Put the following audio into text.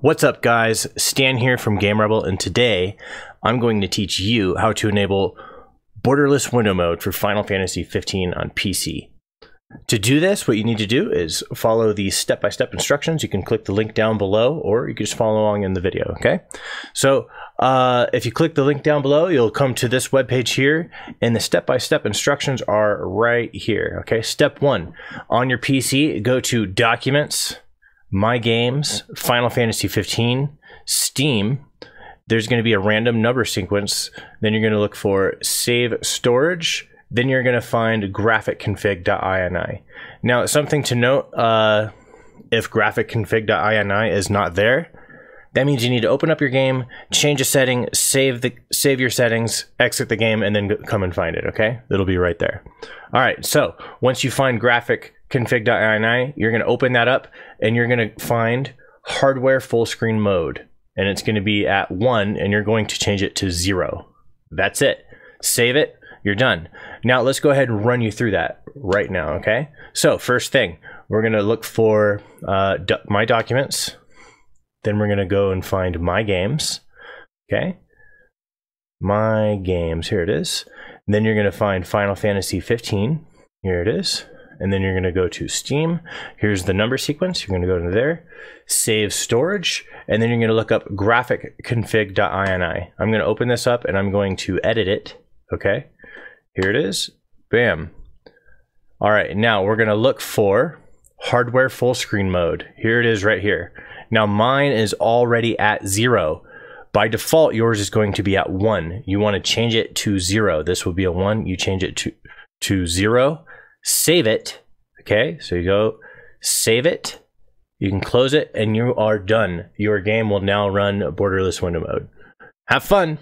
What's up guys, Stan here from Game Rebel and today I'm going to teach you how to enable borderless window mode for Final Fantasy 15 on PC. To do this, what you need to do is follow the step-by-step -step instructions. You can click the link down below or you can just follow along in the video, okay? So uh, if you click the link down below, you'll come to this web page here and the step-by-step -step instructions are right here, okay? Step one, on your PC, go to Documents, My Games, Final Fantasy 15, Steam, there's going to be a random number sequence. Then you're going to look for Save Storage, then you're going to find graphicconfig.ini. Now, something to note, uh, if graphicconfig.ini is not there, that means you need to open up your game, change a setting, save the save your settings, exit the game, and then come and find it. Okay, it'll be right there. All right. So once you find graphicconfig.ini, you're going to open that up, and you're going to find hardware full screen mode, and it's going to be at one, and you're going to change it to zero. That's it. Save it, you're done. Now let's go ahead and run you through that right now, okay? So first thing, we're gonna look for uh, do my documents. Then we're gonna go and find my games, okay? My games, here it is. And then you're gonna find Final Fantasy 15, here it is. And then you're gonna go to Steam. Here's the number sequence, you're gonna go to there, save storage, and then you're gonna look up graphicconfig.ini. I'm gonna open this up and I'm going to edit it, okay? Here it is. Bam. All right, now we're gonna look for hardware full screen mode. Here it is right here. Now mine is already at zero. By default, yours is going to be at one. You wanna change it to zero. This will be a one, you change it to, to zero, save it, okay? So you go save it, you can close it, and you are done. Your game will now run borderless window mode. Have fun.